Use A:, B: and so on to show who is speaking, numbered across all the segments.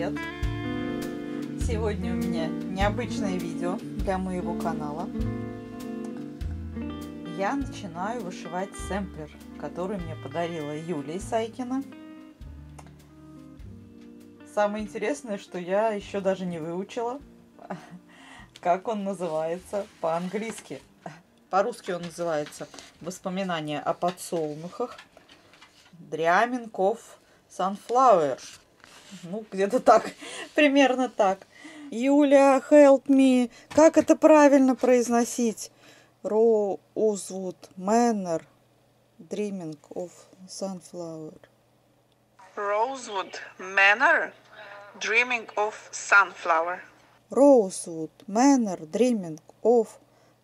A: привет! Сегодня у меня необычное видео для моего канала. Я начинаю вышивать сэмплер, который мне подарила Юлия Сайкина. Самое интересное, что я еще даже не выучила, как он называется по-английски. По-русски он называется «Воспоминания о подсолнухах». Дряминков Sunflower. Ну, где-то так, примерно так. Юля, help me. Как это правильно произносить? Rosewood Manor. Dreaming of Sunflower.
B: Rosewood Manor, Dreaming of Sunflower.
A: Rosewood Manor. Dreaming of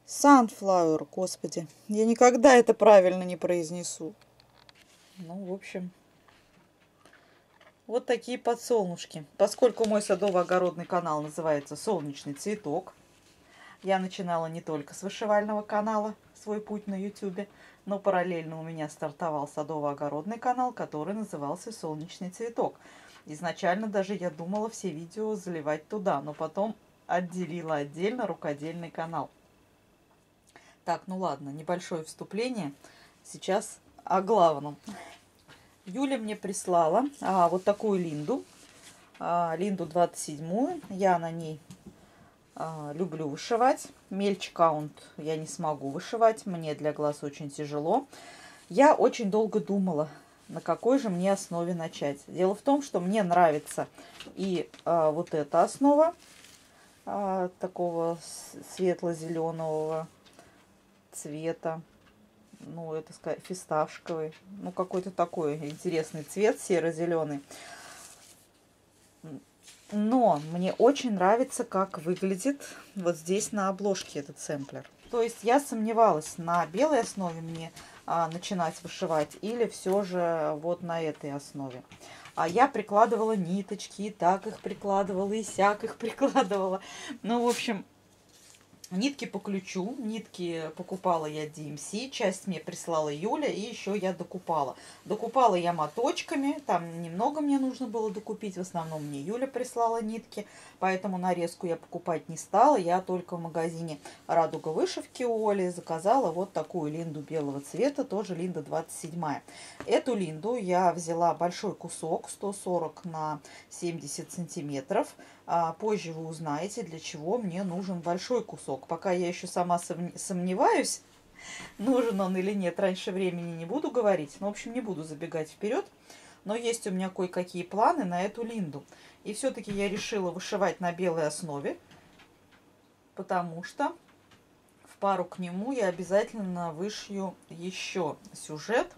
A: Sunflower. Господи, я никогда это правильно не произнесу. Ну, в общем, вот такие подсолнушки. Поскольку мой садово-огородный канал называется «Солнечный цветок», я начинала не только с вышивального канала свой путь на YouTube, но параллельно у меня стартовал садово-огородный канал, который назывался «Солнечный цветок». Изначально даже я думала все видео заливать туда, но потом отделила отдельно рукодельный канал. Так, ну ладно, небольшое вступление. Сейчас о главном. Юля мне прислала а, вот такую линду. А, линду 27. Я на ней а, люблю вышивать. Мельч каунт я не смогу вышивать. Мне для глаз очень тяжело. Я очень долго думала, на какой же мне основе начать. Дело в том, что мне нравится и а, вот эта основа а, такого светло-зеленого цвета ну, это сказать, фисташковый. Ну, какой-то такой интересный цвет, серо-зеленый. Но мне очень нравится, как выглядит вот здесь на обложке этот сэмплер. То есть я сомневалась, на белой основе мне а, начинать вышивать или все же вот на этой основе. А я прикладывала ниточки, и так их прикладывала, и сяк их прикладывала. Ну, в общем, Нитки по ключу, нитки покупала я DMC, часть мне прислала Юля, и еще я докупала. Докупала я моточками, там немного мне нужно было докупить, в основном мне Юля прислала нитки, поэтому нарезку я покупать не стала, я только в магазине Радуга вышивки у Оли заказала вот такую линду белого цвета, тоже линда 27. Эту линду я взяла большой кусок, 140 на 70 сантиметров, а позже вы узнаете, для чего мне нужен большой кусок. Пока я еще сама сомневаюсь, нужен он или нет, раньше времени не буду говорить. Ну, в общем, не буду забегать вперед. Но есть у меня кое-какие планы на эту линду. И все-таки я решила вышивать на белой основе, потому что в пару к нему я обязательно вышью еще сюжет.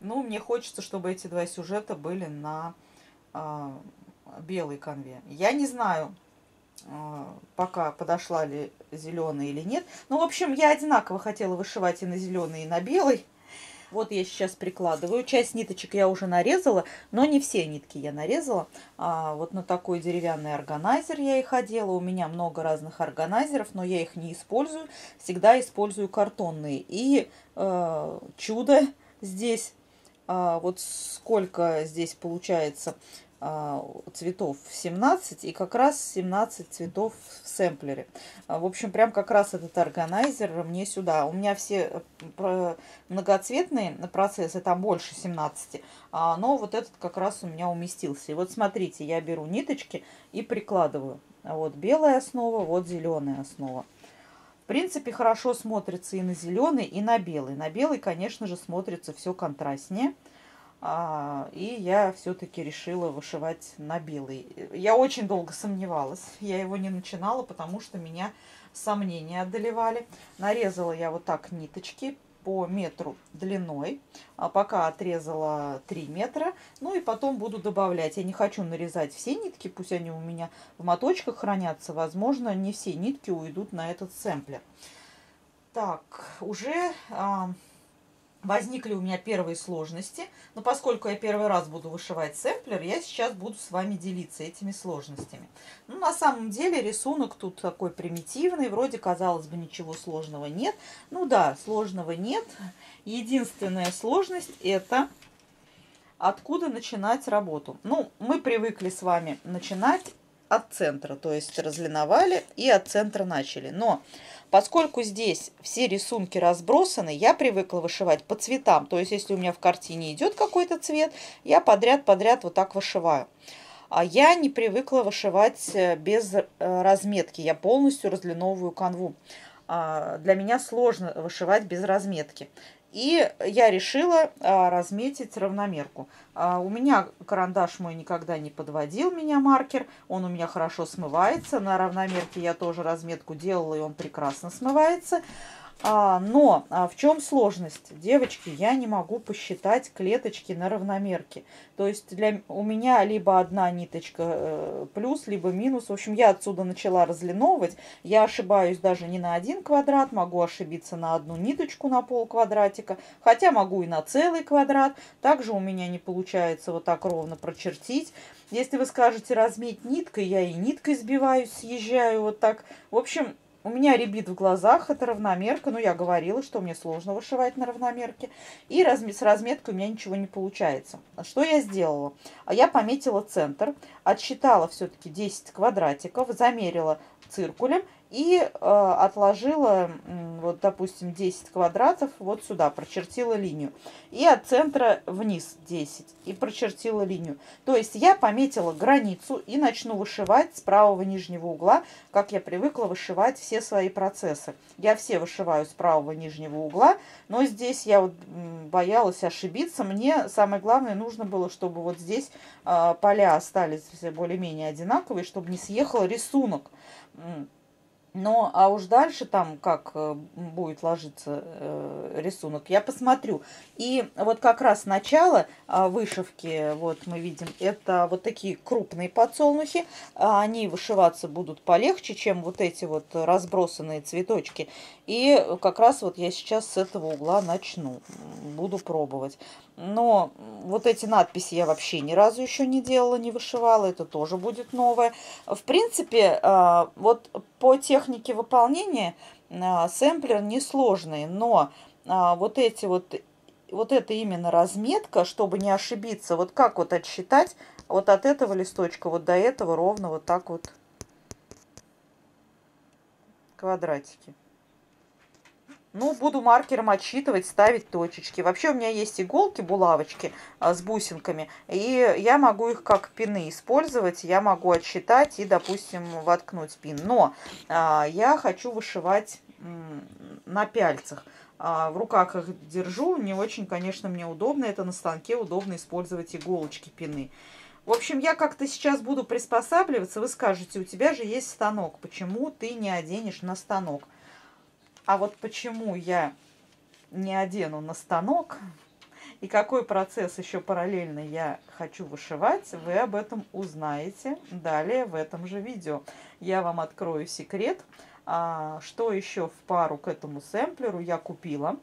A: Ну, мне хочется, чтобы эти два сюжета были на а, белой конве. Я не знаю, а, пока подошла ли зеленая или нет. Ну, в общем, я одинаково хотела вышивать и на зеленый, и на белый. Вот я сейчас прикладываю. Часть ниточек я уже нарезала, но не все нитки я нарезала. А, вот на такой деревянный органайзер я их одела. У меня много разных органайзеров, но я их не использую. Всегда использую картонные. И э, чудо здесь, э, вот сколько здесь получается а, цветов 17 и как раз 17 цветов в сэмплере. А, в общем, прям как раз этот органайзер мне сюда. У меня все э, многоцветные процессы, там больше 17, а, но вот этот как раз у меня уместился. И вот смотрите, я беру ниточки и прикладываю. Вот белая основа, вот зеленая основа. В принципе, хорошо смотрится и на зеленый, и на белый. На белый, конечно же, смотрится все контрастнее. А, и я все-таки решила вышивать на белый. Я очень долго сомневалась. Я его не начинала, потому что меня сомнения одолевали. Нарезала я вот так ниточки по метру длиной. А пока отрезала 3 метра. Ну и потом буду добавлять. Я не хочу нарезать все нитки, пусть они у меня в моточках хранятся. Возможно, не все нитки уйдут на этот сэмплер. Так, уже а, возникли у меня первые сложности. Но поскольку я первый раз буду вышивать сэмплер, я сейчас буду с вами делиться этими сложностями. Ну, на самом деле рисунок тут такой примитивный. Вроде, казалось бы, ничего сложного нет. Ну да, сложного нет. Единственная сложность это откуда начинать работу? Ну, мы привыкли с вами начинать от центра, то есть разлиновали и от центра начали. Но поскольку здесь все рисунки разбросаны, я привыкла вышивать по цветам. То есть если у меня в картине идет какой-то цвет, я подряд-подряд вот так вышиваю. А я не привыкла вышивать э, без э, разметки. Я полностью разлиновываю канву. А, для меня сложно вышивать без разметки. И я решила а, разметить равномерку. А, у меня карандаш мой никогда не подводил меня маркер. Он у меня хорошо смывается. На равномерке я тоже разметку делала, и он прекрасно смывается. А, но а в чем сложность? Девочки, я не могу посчитать клеточки на равномерке. То есть для, у меня либо одна ниточка э, плюс, либо минус. В общем, я отсюда начала разлиновывать. Я ошибаюсь даже не на один квадрат, могу ошибиться на одну ниточку на пол квадратика, хотя могу и на целый квадрат. Также у меня не получается вот так ровно прочертить. Если вы скажете разметь ниткой, я и ниткой сбиваюсь, съезжаю вот так. В общем, у меня ребит в глазах, это равномерка. Ну, я говорила, что мне сложно вышивать на равномерке. И разме с разметкой у меня ничего не получается. Что я сделала? А Я пометила центр, отсчитала все-таки 10 квадратиков, замерила циркулем и э, отложила, вот, допустим, 10 квадратов вот сюда, прочертила линию. И от центра вниз 10, и прочертила линию. То есть я пометила границу и начну вышивать с правого нижнего угла, как я привыкла вышивать все свои процессы. Я все вышиваю с правого нижнего угла, но здесь я вот боялась ошибиться. Мне самое главное нужно было, чтобы вот здесь э, поля остались более-менее одинаковые, чтобы не съехал рисунок. Но, а уж дальше там, как э, будет ложиться э, рисунок, я посмотрю. И вот как раз начало э, вышивки, вот мы видим, это вот такие крупные подсолнухи. А они вышиваться будут полегче, чем вот эти вот разбросанные цветочки. И как раз вот я сейчас с этого угла начну, буду пробовать. Но вот эти надписи я вообще ни разу еще не делала, не вышивала. Это тоже будет новое. В принципе, а, вот по технике выполнения а, сэмплер несложный. Но а, вот эти вот, вот это именно разметка, чтобы не ошибиться. Вот как вот отсчитать вот от этого листочка вот до этого ровно вот так вот квадратики. Ну, буду маркером отсчитывать, ставить точечки. Вообще у меня есть иголки, булавочки а, с бусинками, и я могу их как пины использовать. Я могу отсчитать и, допустим, воткнуть пин. Но а, я хочу вышивать на пяльцах. А, в руках их держу, не очень, конечно, мне удобно. Это на станке удобно использовать иголочки, пины. В общем, я как-то сейчас буду приспосабливаться. Вы скажете, у тебя же есть станок. Почему ты не оденешь на станок? А вот почему я не одену на станок и какой процесс еще параллельно я хочу вышивать, вы об этом узнаете далее в этом же видео. Я вам открою секрет, а, что еще в пару к этому сэмплеру я купила.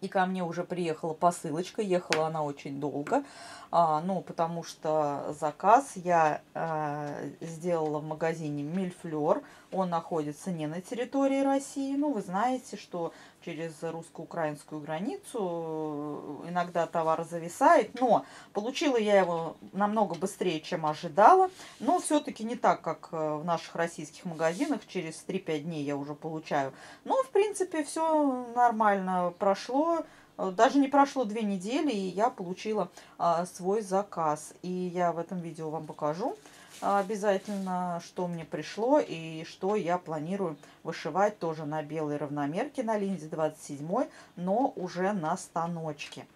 A: И ко мне уже приехала посылочка, ехала она очень долго, а, ну, потому что заказ я а, сделала в магазине Мильфлер, он находится не на территории России, ну, вы знаете, что через русско-украинскую границу иногда товар зависает, но получила я его намного быстрее, чем ожидала, но все-таки не так, как э, в наших российских магазинах, через 3-5 дней я уже получаю. Но, в принципе, все нормально прошло, даже не прошло две недели, и я получила а, свой заказ. И я в этом видео вам покажу а, обязательно, что мне пришло и что я планирую вышивать тоже на белой равномерке на линзе 27, но уже на станочке.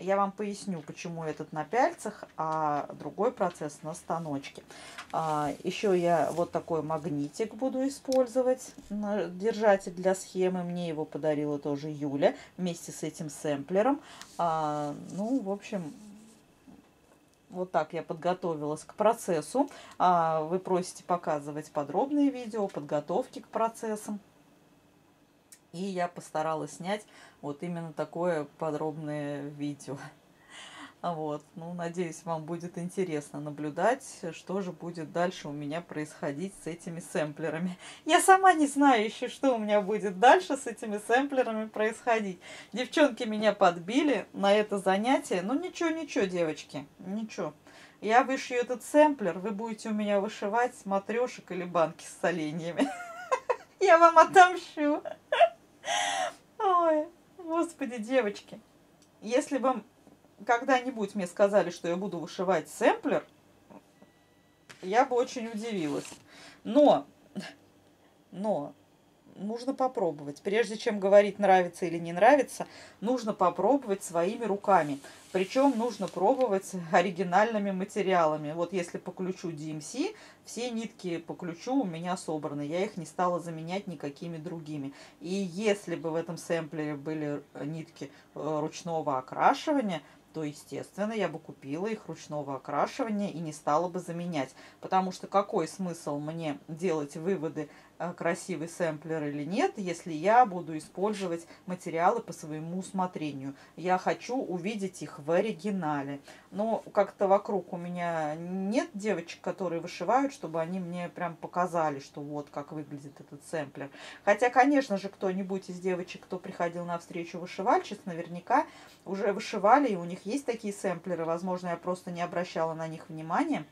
A: Я вам поясню, почему этот на пяльцах, а другой процесс на станочке. А, еще я вот такой магнитик буду использовать, держатель для схемы. Мне его подарила тоже Юля вместе с этим сэмплером. А, ну, в общем, вот так я подготовилась к процессу. А, вы просите показывать подробные видео подготовки к процессам. И я постаралась снять вот именно такое подробное видео. Вот, ну, надеюсь, вам будет интересно наблюдать, что же будет дальше у меня происходить с этими сэмплерами. Я сама не знаю еще, что у меня будет дальше с этими сэмплерами происходить. Девчонки меня подбили на это занятие. Ну, ничего, ничего, девочки, ничего. Я вышью этот сэмплер, вы будете у меня вышивать матрешек или банки с соленьями. Я вам отомщу. Ой, господи, девочки. Если вам когда-нибудь мне сказали, что я буду вышивать сэмплер, я бы очень удивилась. Но, но, нужно попробовать. Прежде чем говорить, нравится или не нравится, нужно попробовать своими руками. Причем нужно пробовать оригинальными материалами. Вот если по ключу DMC, все нитки по ключу у меня собраны. Я их не стала заменять никакими другими. И если бы в этом сэмплере были нитки э, ручного окрашивания, то, естественно, я бы купила их ручного окрашивания и не стала бы заменять. Потому что какой смысл мне делать выводы красивый сэмплер или нет, если я буду использовать материалы по своему усмотрению. Я хочу увидеть их в оригинале. Но как-то вокруг у меня нет девочек, которые вышивают, чтобы они мне прям показали, что вот как выглядит этот сэмплер. Хотя, конечно же, кто-нибудь из девочек, кто приходил на встречу вышивальщиц, наверняка уже вышивали, и у них есть такие сэмплеры. Возможно, я просто не обращала на них внимания.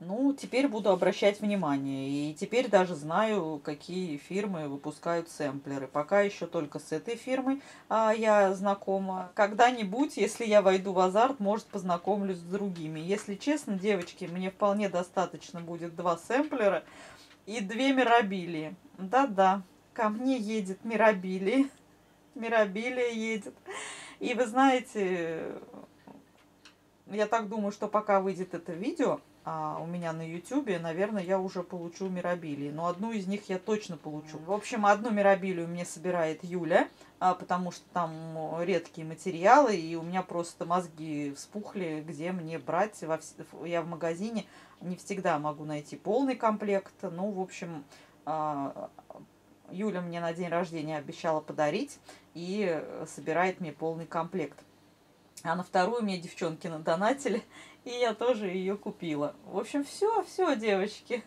A: Ну, теперь буду обращать внимание. И теперь даже знаю, какие фирмы выпускают сэмплеры. Пока еще только с этой фирмой а, я знакома. Когда-нибудь, если я войду в азарт, может, познакомлюсь с другими. Если честно, девочки, мне вполне достаточно будет два сэмплера и две мирабилии. Да-да, ко мне едет мирабилия. Мирабилия едет. И вы знаете, я так думаю, что пока выйдет это видео, а, у меня на ютюбе, наверное, я уже получу мирабилии. Но одну из них я точно получу. В общем, одну мирабилию мне собирает Юля, а, потому что там редкие материалы, и у меня просто мозги вспухли, где мне брать. Во вс... Я в магазине не всегда могу найти полный комплект. Ну, в общем, а, Юля мне на день рождения обещала подарить и собирает мне полный комплект. А на вторую мне девчонки надонатили, и я тоже ее купила. В общем, все, все, девочки.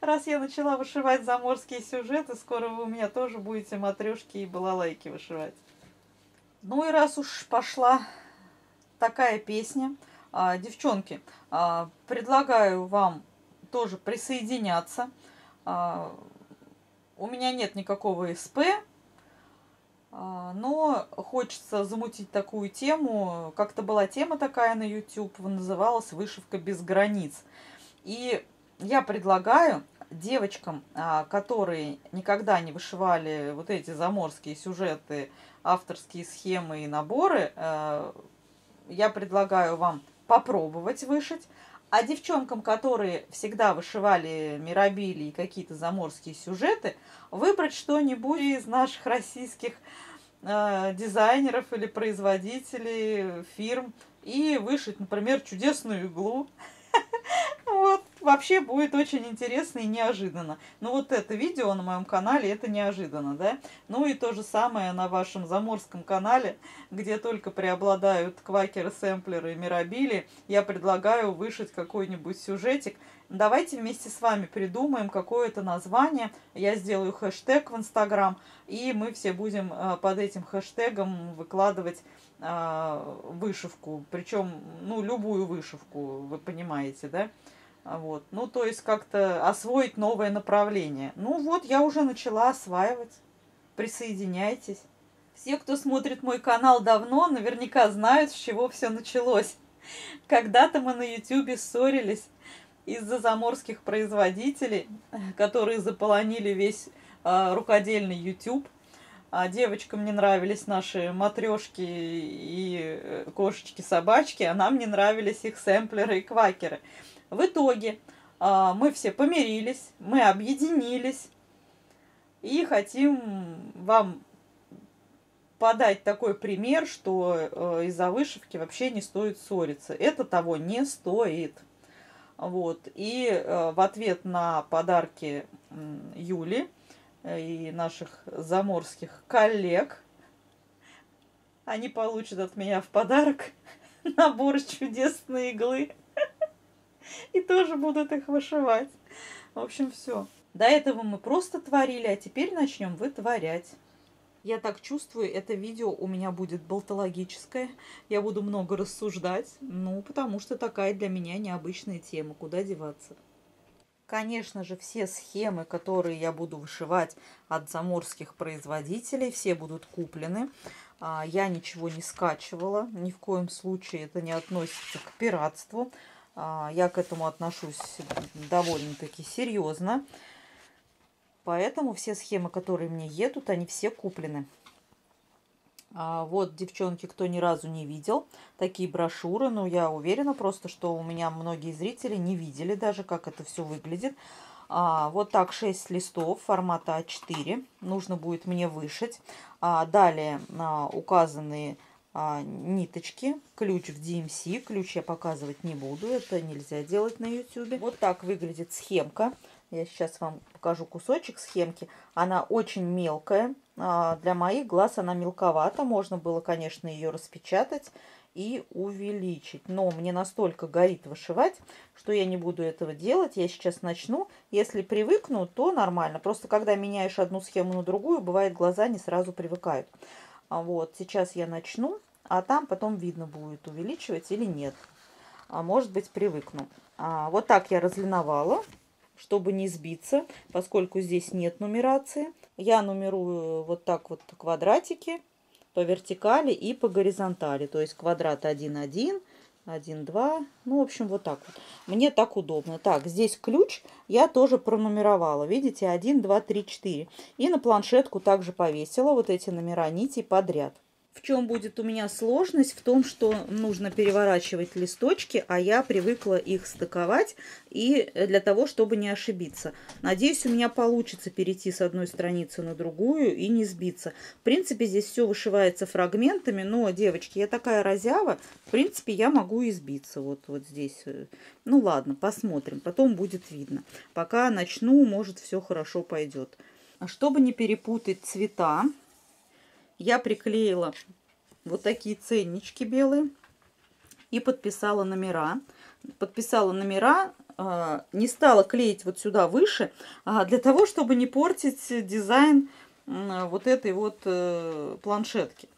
A: Раз я начала вышивать заморские сюжеты, скоро вы у меня тоже будете матрешки и балалайки вышивать. Ну и раз уж пошла такая песня, а, девчонки, а, предлагаю вам тоже присоединяться. А, у меня нет никакого СП, но хочется замутить такую тему. Как-то была тема такая на YouTube, называлась «Вышивка без границ». И я предлагаю девочкам, а, которые никогда не вышивали вот эти заморские сюжеты, авторские схемы и наборы, а, я предлагаю вам попробовать вышить. А девчонкам, которые всегда вышивали мирабили и какие-то заморские сюжеты, выбрать что-нибудь из наших российских э, дизайнеров или производителей, фирм и вышить, например, чудесную иглу. Вот, вообще будет очень интересно и неожиданно. Ну вот это видео на моем канале, это неожиданно, да? Ну и то же самое на вашем заморском канале, где только преобладают квакеры, сэмплеры и мирабили. Я предлагаю вышить какой-нибудь сюжетик. Давайте вместе с вами придумаем какое-то название. Я сделаю хэштег в Инстаграм, и мы все будем э, под этим хэштегом выкладывать э, вышивку. Причем, ну, любую вышивку, вы понимаете, да? Вот. Ну, то есть как-то освоить новое направление. Ну вот, я уже начала осваивать. Присоединяйтесь. Все, кто смотрит мой канал давно, наверняка знают, с чего все началось. Когда-то мы на ютюбе ссорились из-за заморских производителей, которые заполонили весь э, рукодельный YouTube. А девочкам не нравились наши матрешки и э, кошечки-собачки, а нам не нравились их сэмплеры и квакеры. В итоге э, мы все помирились, мы объединились и хотим вам подать такой пример, что э, из-за вышивки вообще не стоит ссориться. Это того не стоит. Вот. И э, в ответ на подарки Юли э, и наших заморских коллег они получат от меня в подарок набор чудесной иглы. И тоже будут их вышивать. В общем, все. До этого мы просто творили, а теперь начнем вытворять. Я так чувствую, это видео у меня будет болтологическое. Я буду много рассуждать, ну, потому что такая для меня необычная тема. Куда деваться? Конечно же, все схемы, которые я буду вышивать от заморских производителей, все будут куплены. А, я ничего не скачивала, ни в коем случае это не относится к пиратству. А, я к этому отношусь довольно-таки серьезно. Поэтому все схемы, которые мне едут, они все куплены. А вот, девчонки, кто ни разу не видел такие брошюры, ну, я уверена просто, что у меня многие зрители не видели даже, как это все выглядит. А, вот так 6 листов формата А4 нужно будет мне вышить. А, далее а, указанные а, ниточки, ключ в DMC. Ключ я показывать не буду, это нельзя делать на YouTube. Вот так выглядит схемка. Я сейчас вам покажу кусочек схемки. Она очень мелкая. А, для моих глаз она мелковата. Можно было, конечно, ее распечатать и увеличить. Но мне настолько горит вышивать, что я не буду этого делать. Я сейчас начну. Если привыкну, то нормально. Просто когда меняешь одну схему на другую, бывает глаза не сразу привыкают. А вот, сейчас я начну, а там потом видно будет, увеличивать или нет. А может быть, привыкну. А, вот так я разлиновала чтобы не сбиться, поскольку здесь нет нумерации. Я нумерую вот так вот квадратики по вертикали и по горизонтали. То есть квадрат 1, 1, 1, 2. Ну, в общем, вот так вот. Мне так удобно. Так, здесь ключ я тоже пронумеровала. Видите, 1, 2, 3, 4. И на планшетку также повесила вот эти номера нитей подряд. В чем будет у меня сложность? В том, что нужно переворачивать листочки, а я привыкла их стыковать и для того, чтобы не ошибиться. Надеюсь, у меня получится перейти с одной страницы на другую и не сбиться. В принципе, здесь все вышивается фрагментами, но, девочки, я такая разява, в принципе, я могу и сбиться вот, вот здесь. Ну ладно, посмотрим, потом будет видно. Пока начну, может, все хорошо пойдет. А чтобы не перепутать цвета, я приклеила вот такие ценнички белые и подписала номера. Подписала номера, а, не стала клеить вот сюда выше, а, для того, чтобы не портить дизайн вот этой вот э, планшетки,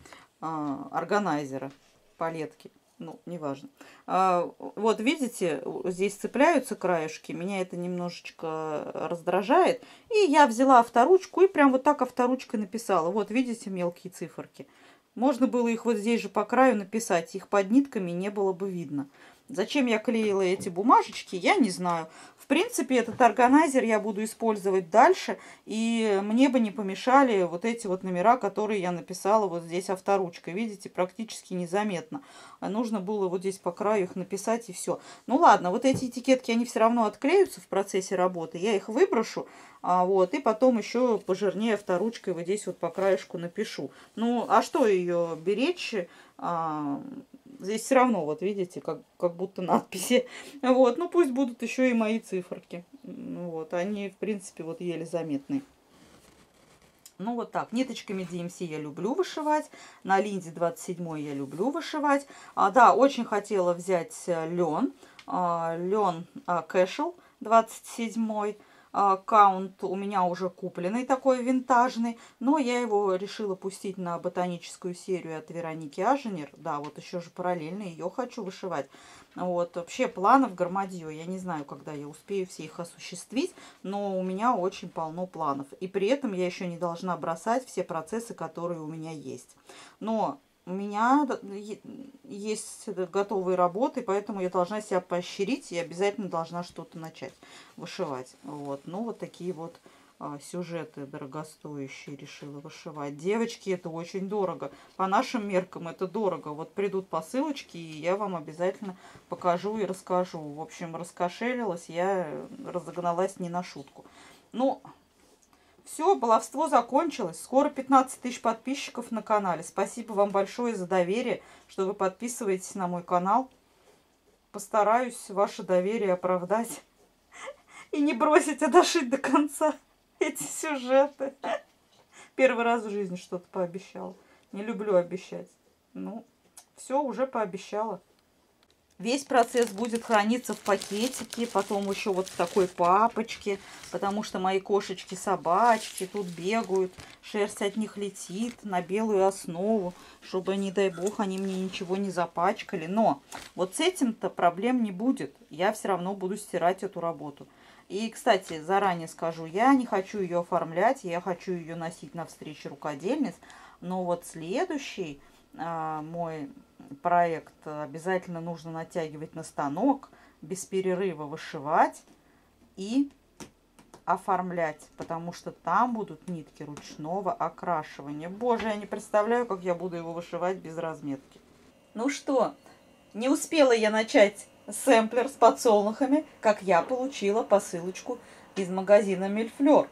A: а, органайзера, палетки ну, неважно. А, вот, видите, здесь цепляются краешки, меня это немножечко раздражает. И я взяла авторучку и прям вот так авторучкой написала. Вот, видите, мелкие циферки. Можно было их вот здесь же по краю написать, их под нитками не было бы видно. Зачем я клеила эти бумажечки, я не знаю принципе, этот органайзер я буду использовать дальше, и мне бы не помешали вот эти вот номера, которые я написала вот здесь авторучкой. Видите, практически незаметно. Нужно было вот здесь по краю их написать, и все. Ну ладно, вот эти этикетки, они все равно отклеются в процессе работы. Я их выброшу, а, вот, и потом еще пожирнее авторучкой вот здесь вот по краешку напишу. Ну, а что ее беречь? А, Здесь все равно, вот видите, как, как будто надписи. Вот, ну пусть будут еще и мои циферки. Вот, они, в принципе, вот еле заметны. Ну вот так, ниточками DMC я люблю вышивать, на линзе 27 я люблю вышивать. А, да, очень хотела взять э, лен, а, лен а, Casual 27 аккаунт у меня уже купленный, такой винтажный, но я его решила пустить на ботаническую серию от Вероники Аженер. Да, вот еще же параллельно ее хочу вышивать. Вот, вообще планов громадье. Я не знаю, когда я успею все их осуществить, но у меня очень полно планов. И при этом я еще не должна бросать все процессы, которые у меня есть. Но у меня есть готовые работы, поэтому я должна себя поощрить и обязательно должна что-то начать вышивать. Вот. Ну, вот такие вот а, сюжеты дорогостоящие решила вышивать. Девочки, это очень дорого. По нашим меркам это дорого. Вот придут посылочки, и я вам обязательно покажу и расскажу. В общем, раскошелилась, я разогналась не на шутку. Ну, все, баловство закончилось. Скоро 15 тысяч подписчиков на канале. Спасибо вам большое за доверие, что вы подписываетесь на мой канал. Постараюсь ваше доверие оправдать и не бросить, а дошить до конца эти сюжеты. Первый раз в жизни что-то пообещала. Не люблю обещать. Ну, все, уже пообещала. Весь процесс будет храниться в пакетике, потом еще вот в такой папочке, потому что мои кошечки-собачки тут бегают, шерсть от них летит на белую основу, чтобы, не дай бог, они мне ничего не запачкали. Но вот с этим-то проблем не будет, я все равно буду стирать эту работу. И, кстати, заранее скажу, я не хочу ее оформлять, я хочу ее носить на встрече рукодельниц, но вот следующий а, мой проект обязательно нужно натягивать на станок, без перерыва вышивать и оформлять, потому что там будут нитки ручного окрашивания. Боже, я не представляю, как я буду его вышивать без разметки. Ну что, не успела я начать сэмплер с подсолнухами, как я получила посылочку из магазина Мильфлер.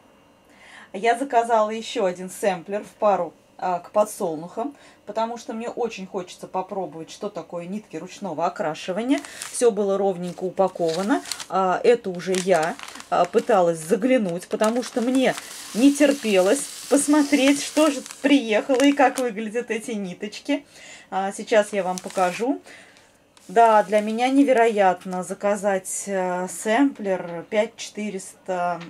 A: Я заказала еще один сэмплер в пару к подсолнухам, потому что мне очень хочется попробовать, что такое нитки ручного окрашивания. Все было ровненько упаковано. А, это уже я а, пыталась заглянуть, потому что мне не терпелось посмотреть, что же приехало и как выглядят эти ниточки. Сейчас я вам покажу. Да, для меня невероятно заказать э, сэмплер 5400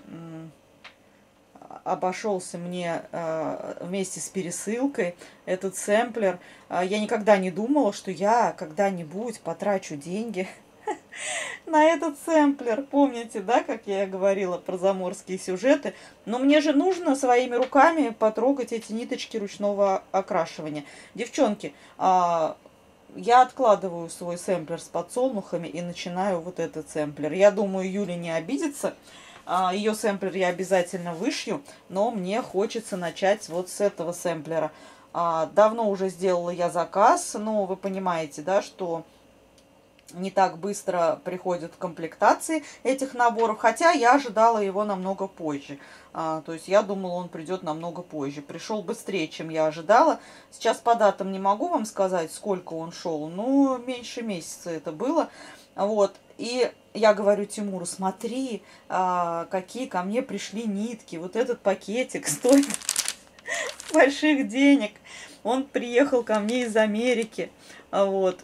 A: обошелся мне э, вместе с пересылкой этот сэмплер. Э, я никогда не думала, что я когда-нибудь потрачу деньги на этот сэмплер. Помните, да, как я говорила про заморские сюжеты? Но мне же нужно своими руками потрогать эти ниточки ручного окрашивания. Девчонки, э, я откладываю свой сэмплер с подсолнухами и начинаю вот этот сэмплер. Я думаю, Юля не обидится. А, Ее сэмплер я обязательно вышью, но мне хочется начать вот с этого сэмплера. А, давно уже сделала я заказ, но вы понимаете, да, что не так быстро приходят комплектации этих наборов, хотя я ожидала его намного позже. А, то есть я думала, он придет намного позже. Пришел быстрее, чем я ожидала. Сейчас по датам не могу вам сказать, сколько он шел, но меньше месяца это было. Вот. И я говорю Тимуру, смотри, а, какие ко мне пришли нитки. Вот этот пакетик стоит больших денег. Он приехал ко мне из Америки. Вот.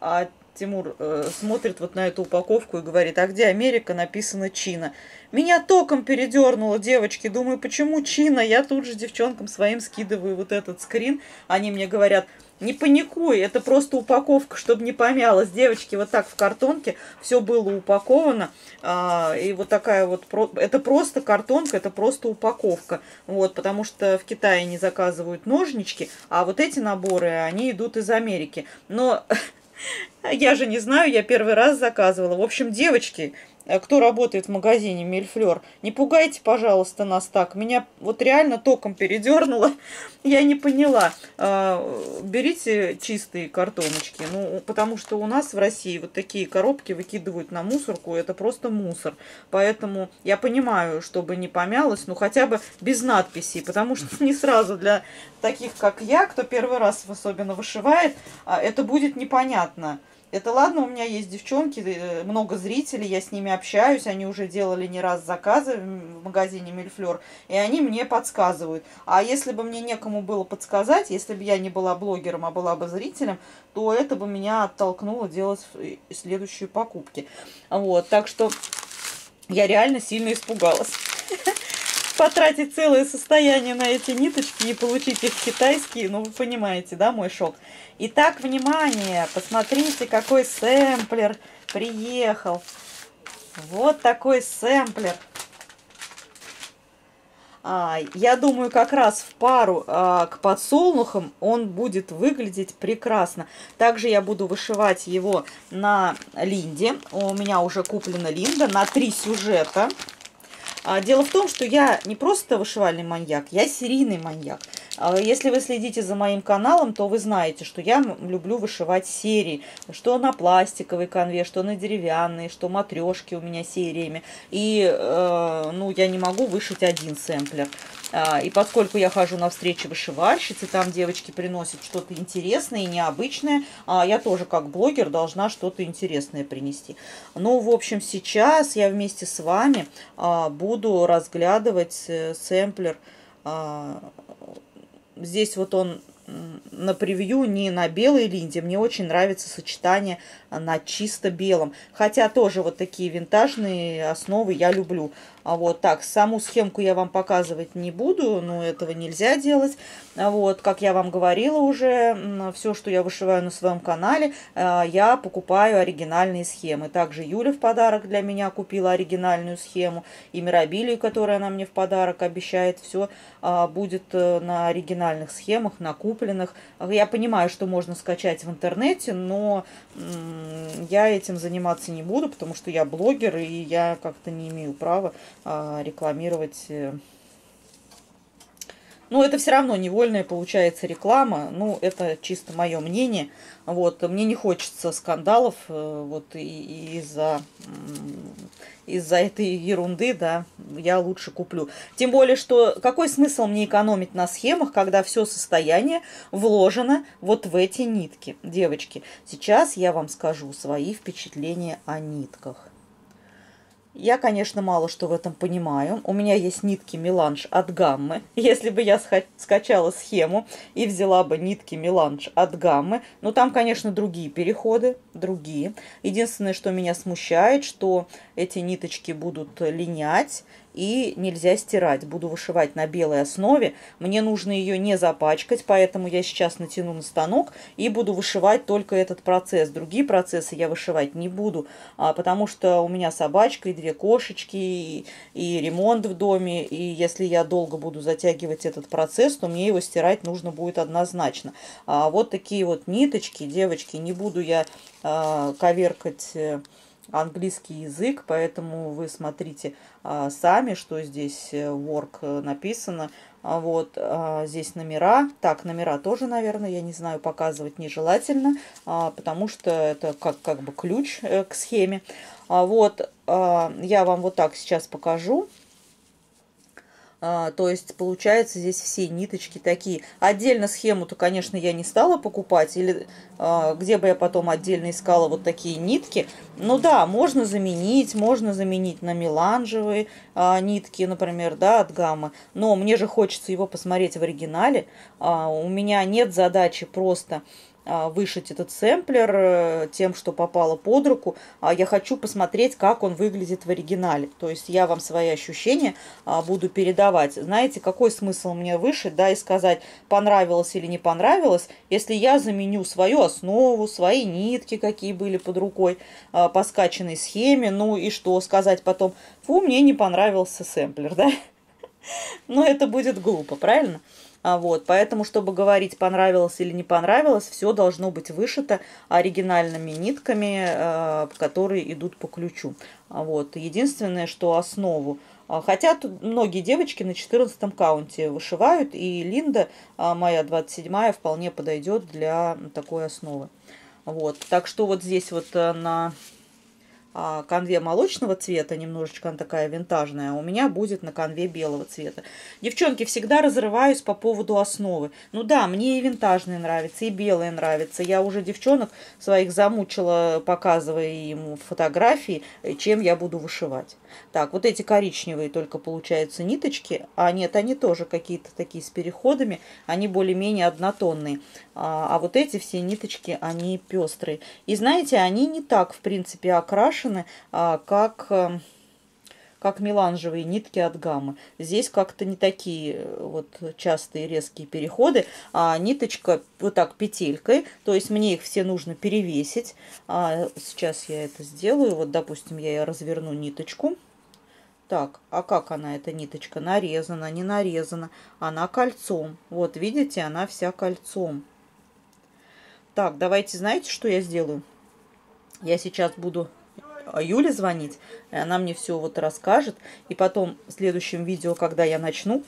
A: А Тимур э, смотрит вот на эту упаковку и говорит, а где Америка? Написано Чина. Меня током передернуло, девочки. Думаю, почему Чина? Я тут же девчонкам своим скидываю вот этот скрин. Они мне говорят, не паникуй, это просто упаковка, чтобы не помялось. Девочки, вот так в картонке все было упаковано. А, и вот такая вот, это просто картонка, это просто упаковка. Вот, потому что в Китае не заказывают ножнички, а вот эти наборы, они идут из Америки. Но я же не знаю, я первый раз заказывала. В общем, девочки, кто работает в магазине Мильфлер, не пугайте, пожалуйста, нас так. Меня вот реально током передернуло. Я не поняла. А, берите чистые картоночки. Ну, потому что у нас в России вот такие коробки выкидывают на мусорку. Это просто мусор. Поэтому я понимаю, чтобы не помялось, ну хотя бы без надписей. Потому что не сразу для таких, как я, кто первый раз особенно вышивает, а, это будет непонятно. Это ладно, у меня есть девчонки, э, много зрителей, я с ними общаюсь, они уже делали не раз заказы в магазине Мильфлер, и они мне подсказывают. А если бы мне некому было подсказать, если бы я не была блогером, а была бы зрителем, то это бы меня оттолкнуло делать э, следующие покупки. Вот, так что я реально сильно испугалась. Потратить целое состояние на эти ниточки и получить их китайские, ну вы понимаете, да, мой шок. Итак, внимание, посмотрите, какой сэмплер приехал. Вот такой сэмплер. А, я думаю, как раз в пару а, к подсолнухам он будет выглядеть прекрасно. Также я буду вышивать его на линде. У меня уже куплена линда на три сюжета. А, дело в том, что я не просто вышивальный маньяк, я серийный маньяк. А, если вы следите за моим каналом, то вы знаете, что я люблю вышивать серии. Что на пластиковой конве, что на деревянной, что матрешки у меня сериями. И э, ну, я не могу вышить один сэмплер. А, и поскольку я хожу на встречи вышивальщицы, там девочки приносят что-то интересное и необычное, я тоже как блогер должна что-то интересное принести. Ну, в общем, сейчас я вместе с вами буду буду разглядывать э, сэмплер. Здесь вот он на превью не на белой линде. Мне очень нравится сочетание на чисто белом. Хотя тоже вот такие винтажные основы я люблю. А вот так, саму схемку я вам показывать не буду, но этого нельзя делать. А вот, как я вам говорила уже, все, что я вышиваю на своем канале, а, я покупаю оригинальные схемы. Также Юля в подарок для меня купила оригинальную схему. И Мирабилию, которую она мне в подарок обещает, все а, будет э, на оригинальных схемах, на купленных. Я понимаю, что можно скачать в интернете, но я этим заниматься не буду, потому что я блогер, и я как-то не имею права а, рекламировать. Ну, это все равно невольная получается реклама. Ну, это чисто мое мнение. Вот, мне не хочется скандалов э, вот из-за из-за этой ерунды, да, я лучше куплю. Тем более, что какой смысл мне экономить на схемах, когда все состояние вложено вот в эти нитки. Девочки, сейчас я вам скажу свои впечатления о нитках. Я, конечно, мало что в этом понимаю. У меня есть нитки меланж от гаммы. Если бы я скачала схему и взяла бы нитки меланж от гаммы, ну там, конечно, другие переходы, другие. Единственное, что меня смущает, что эти ниточки будут линять, и нельзя стирать. Буду вышивать на белой основе. Мне нужно ее не запачкать, поэтому я сейчас натяну на станок и буду вышивать только этот процесс. Другие процессы я вышивать не буду, а, потому что у меня собачка и две кошечки, и, и ремонт в доме, и если я долго буду затягивать этот процесс, то мне его стирать нужно будет однозначно. А вот такие вот ниточки, девочки, не буду я а, коверкать э, английский язык, поэтому вы смотрите а, сами, что здесь э, work э, написано. А, вот а, здесь номера. Так, номера тоже, наверное, я не знаю, показывать нежелательно, а, потому что это как, как бы ключ э, к схеме. А, вот а, я вам вот так сейчас покажу. А, то есть, получается, здесь все ниточки такие. Отдельно схему-то, конечно, я не стала покупать. Или а, где бы я потом отдельно искала вот такие нитки. Ну да, можно заменить. Можно заменить на меланжевые а, нитки, например, да, от гаммы. Но мне же хочется его посмотреть в оригинале. У меня нет задачи просто вышить этот сэмплер э, тем, что попало под руку. А я хочу посмотреть, как он выглядит в оригинале. То есть я вам свои ощущения а, буду передавать. Знаете, какой смысл мне вышить, да, и сказать, понравилось или не понравилось, если я заменю свою основу, свои нитки, какие были под рукой по скачанной схеме, ну и что сказать потом, фу, мне не понравился сэмплер, да? Но это будет глупо, правильно? А вот, поэтому, чтобы говорить, понравилось или не понравилось, все должно быть вышито оригинальными нитками, э, которые идут по ключу. А вот. Единственное, что основу а, Хотя тут многие девочки на 14 каунте вышивают, и Линда, моя 27-я, вполне подойдет для такой основы. Вот. Так что вот здесь вот э, на а, конве молочного цвета, немножечко она такая винтажная, а у меня будет на конве белого цвета. Девчонки, всегда разрываюсь по поводу основы. Ну да, мне и винтажные нравятся, и белые нравятся. Я уже девчонок своих замучила, показывая им фотографии, чем я буду вышивать. Так, вот эти коричневые только получаются ниточки, а нет, они тоже какие-то такие с переходами, они более-менее однотонные. А, а вот эти все ниточки, они пестрые. И знаете, они не так, в принципе, окрашены, а, как э, как меланжевые нитки от гаммы. Здесь как-то не такие э, вот частые резкие переходы, а ниточка вот так петелькой, то есть мне их все нужно перевесить. А сейчас я это сделаю. Вот, допустим, я разверну ниточку. Так, а как она, эта ниточка? Нарезана, не нарезана. Она кольцом. Вот, видите, она вся кольцом. Так, давайте, знаете, что я сделаю? Я сейчас буду Юле звонить, и она мне все вот расскажет. И потом в следующем видео, когда я начну,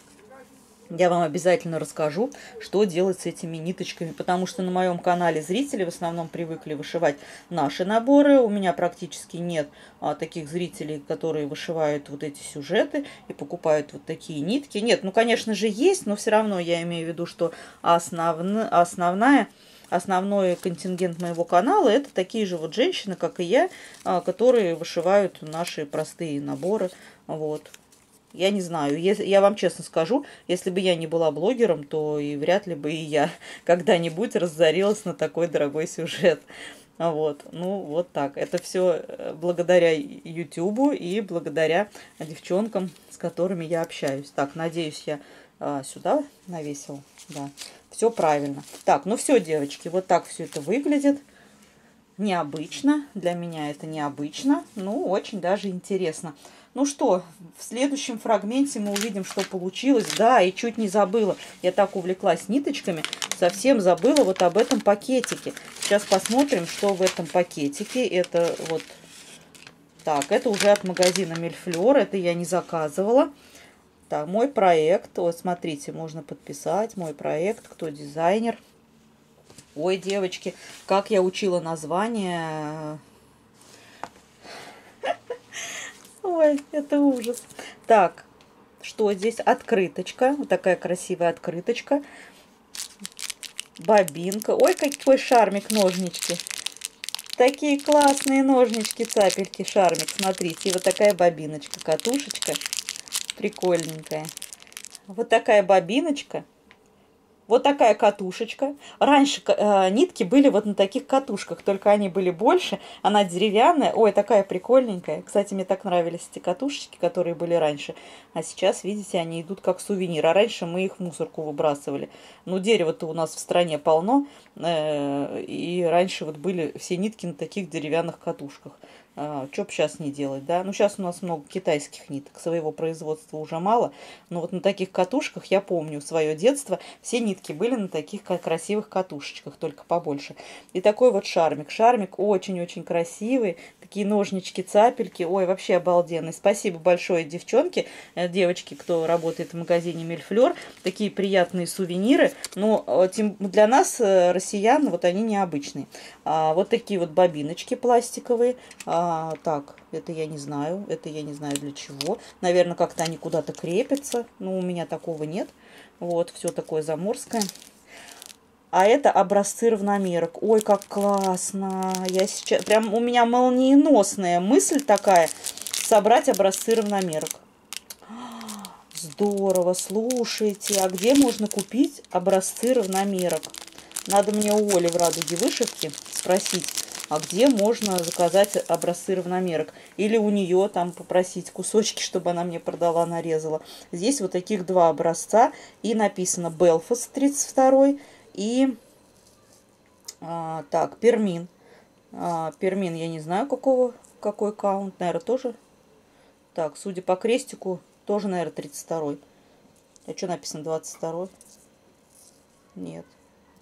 A: я вам обязательно расскажу, что делать с этими ниточками, потому что на моем канале зрители в основном привыкли вышивать наши наборы. У меня практически нет а, таких зрителей, которые вышивают вот эти сюжеты и покупают вот такие нитки. Нет, ну, конечно же, есть, но все равно я имею в виду, что основн... основная основной контингент моего канала это такие же вот женщины, как и я, а, которые вышивают наши простые наборы. Вот. Я не знаю, я вам честно скажу, если бы я не была блогером, то и вряд ли бы и я когда-нибудь разорилась на такой дорогой сюжет. Вот, ну вот так. Это все э, благодаря Ютубу и благодаря девчонкам, с которыми я общаюсь. Так, надеюсь, я а, сюда навесил. Да, все правильно. Так, ну все, девочки, вот так все это выглядит. Необычно. Для меня это необычно. Ну, очень даже интересно. Ну что, в следующем фрагменте мы увидим, что получилось. Да, и чуть не забыла. Я так увлеклась ниточками, совсем забыла вот об этом пакетике. Сейчас посмотрим, что в этом пакетике. Это вот... Так, это уже от магазина Мельфлер. Это я не заказывала. Так, мой проект. Вот, смотрите, можно подписать. Мой проект. Кто дизайнер? Ой, девочки, как я учила название Ой, это ужас. Так, что здесь? Открыточка. Вот такая красивая открыточка. Бобинка. Ой, какой шармик ножнички. Такие классные ножнички, цапельки, шармик. Смотрите, и вот такая бобиночка, катушечка. Прикольненькая. Вот такая бобиночка вот такая катушечка. Раньше э, нитки были вот на таких катушках, только они были больше. Она деревянная. Ой, такая прикольненькая. Кстати, мне так нравились эти катушечки, которые были раньше. А сейчас, видите, они идут как сувенир. А раньше мы их в мусорку выбрасывали. Ну, дерева-то у нас в стране полно. Э, и раньше вот были все нитки на таких деревянных катушках. А, что бы сейчас не делать, да? Ну, сейчас у нас много китайских ниток, своего производства уже мало. Но вот на таких катушках, я помню свое детство, все нитки были на таких красивых катушечках, только побольше. И такой вот шармик. Шармик очень-очень красивый, такие ножнички, цапельки. Ой, вообще обалденный. Спасибо большое, девчонки, э, девочки, кто работает в магазине Мельфлер. Такие приятные сувениры. Но э, для нас, э, россиян, вот они необычные. А, вот такие вот бобиночки пластиковые. А, так, это я не знаю. Это я не знаю для чего. Наверное, как-то они куда-то крепятся. Но у меня такого нет. Вот, все такое заморское. А это образцы равномерок. Ой, как классно. Я сейчас... Прям у меня молниеносная мысль такая. Собрать образцы равномерок. Здорово, слушайте. А где можно купить образцы равномерок? Надо мне у Оли в Радуге вышивки спросить, а где можно заказать образцы равномерок. Или у нее там попросить кусочки, чтобы она мне продала, нарезала. Здесь вот таких два образца. И написано Belfast 32 и а, так, Пермин. А, Пермин, я не знаю, какого, какой каунт. Наверное, тоже. Так, судя по крестику, тоже, наверное, 32 -й. А что написано 22 -й? Нет.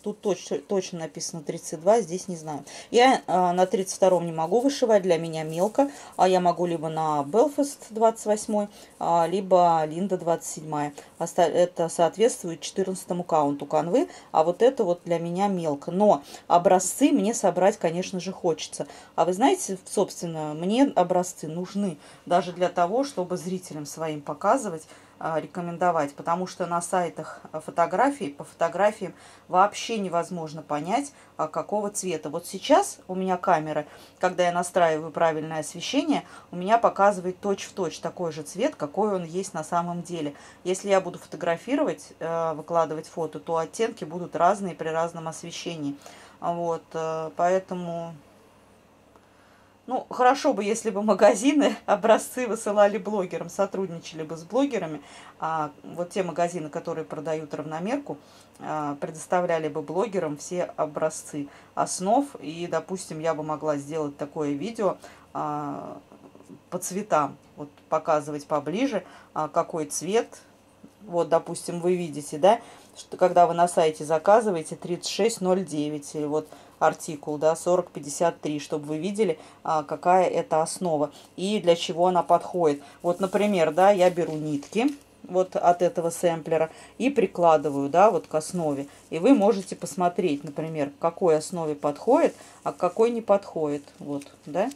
A: Тут точно, точно написано 32, здесь не знаю. Я э, на 32 не могу вышивать, для меня мелко. А я могу либо на Belfast 28, а, либо Линда 27. Это соответствует 14 каунту канвы, а вот это вот для меня мелко. Но образцы мне собрать, конечно же, хочется. А вы знаете, собственно, мне образцы нужны даже для того, чтобы зрителям своим показывать, рекомендовать, потому что на сайтах фотографий, по фотографиям вообще невозможно понять, а, какого цвета. Вот сейчас у меня камера, когда я настраиваю правильное освещение, у меня показывает точь-в-точь точь такой же цвет, какой он есть на самом деле. Если я буду фотографировать, э, выкладывать фото, то оттенки будут разные при разном освещении. Вот, э, поэтому ну, хорошо бы, если бы магазины образцы высылали блогерам, сотрудничали бы с блогерами. А вот те магазины, которые продают равномерку, а, предоставляли бы блогерам все образцы основ. И, допустим, я бы могла сделать такое видео а, по цветам. Вот показывать поближе, а, какой цвет. Вот, допустим, вы видите, да, что когда вы на сайте заказываете 3609 или вот артикул, да, 4053, чтобы вы видели, а, какая это основа и для чего она подходит. Вот, например, да, я беру нитки, вот от этого сэмплера и прикладываю, да, вот к основе. И вы можете посмотреть, например, к какой основе подходит, а к какой не подходит. Вот, да.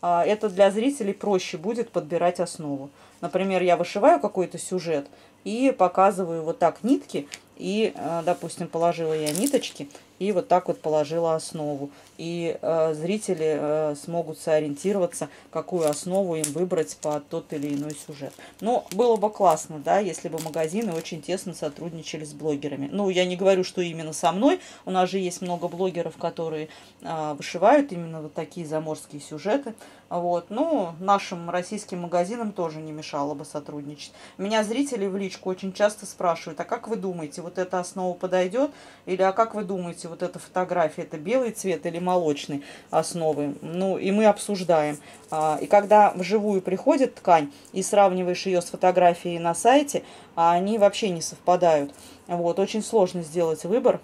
A: А, это для зрителей проще будет подбирать основу. Например, я вышиваю какой-то сюжет и показываю вот так нитки, и, э, допустим, положила я ниточки, и вот так вот положила основу. И э, зрители э, смогут сориентироваться, какую основу им выбрать по тот или иной сюжет. Но было бы классно, да, если бы магазины очень тесно сотрудничали с блогерами. Ну, я не говорю, что именно со мной. У нас же есть много блогеров, которые э, вышивают именно вот такие заморские сюжеты. Вот. Ну, нашим российским магазинам тоже не мешало бы сотрудничать. Меня зрители в личку очень часто спрашивают, а как вы думаете, вот эта основа подойдет? Или а как вы думаете, вот эта фотография, это белый цвет или молочной основы? Ну, и мы обсуждаем. А, и когда вживую приходит ткань и сравниваешь ее с фотографией на сайте, а они вообще не совпадают. Вот, очень сложно сделать выбор.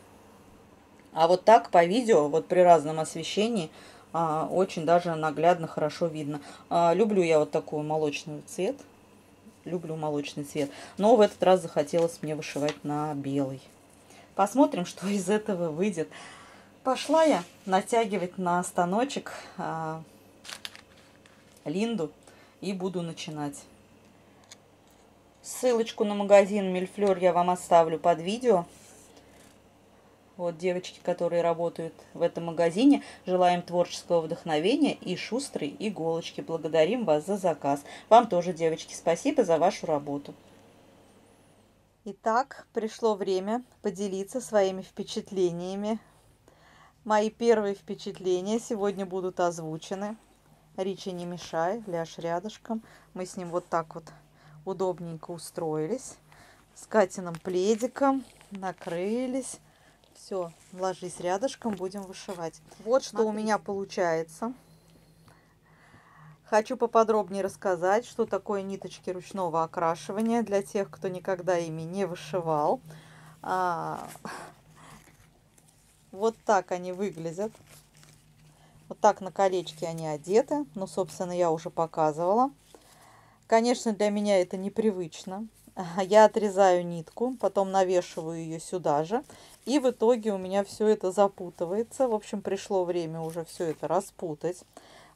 A: А вот так по видео, вот при разном освещении, очень даже наглядно, хорошо видно. А, люблю я вот такой молочный цвет. Люблю молочный цвет. Но в этот раз захотелось мне вышивать на белый. Посмотрим, что из этого выйдет. Пошла я натягивать на станочек а, линду и буду начинать. Ссылочку на магазин Мильфлер я вам оставлю под видео. Вот девочки, которые работают в этом магазине, желаем творческого вдохновения и шустрой иголочки. Благодарим вас за заказ. Вам тоже, девочки, спасибо за вашу работу. Итак, пришло время поделиться своими впечатлениями. Мои первые впечатления сегодня будут озвучены. Ричи не мешай, ляжь рядышком. Мы с ним вот так вот удобненько устроились. С Катиным пледиком накрылись. Все, ложись рядышком, будем вышивать. Вот что Смотри. у меня получается. Хочу поподробнее рассказать, что такое ниточки ручного окрашивания для тех, кто никогда ими не вышивал. А, вот так они выглядят. Вот так на колечке они одеты. Ну, собственно, я уже показывала. Конечно, для меня это непривычно. Я отрезаю нитку, потом навешиваю ее сюда же. И в итоге у меня все это запутывается. В общем, пришло время уже все это распутать.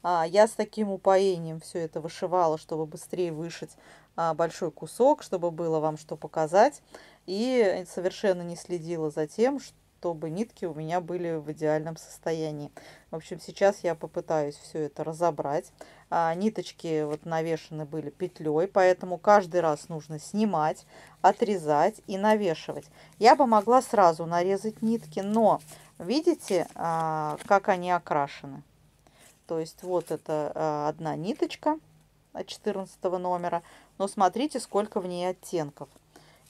A: А, я с таким упоением все это вышивала, чтобы быстрее вышить а, большой кусок, чтобы было вам что показать. И совершенно не следила за тем, чтобы нитки у меня были в идеальном состоянии. В общем, сейчас я попытаюсь все это разобрать. А, ниточки вот навешаны были петлей, поэтому каждый раз нужно снимать, отрезать и навешивать. Я бы могла сразу нарезать нитки, но видите, а, как они окрашены. То есть вот это а, одна ниточка 14 номера, но смотрите, сколько в ней оттенков.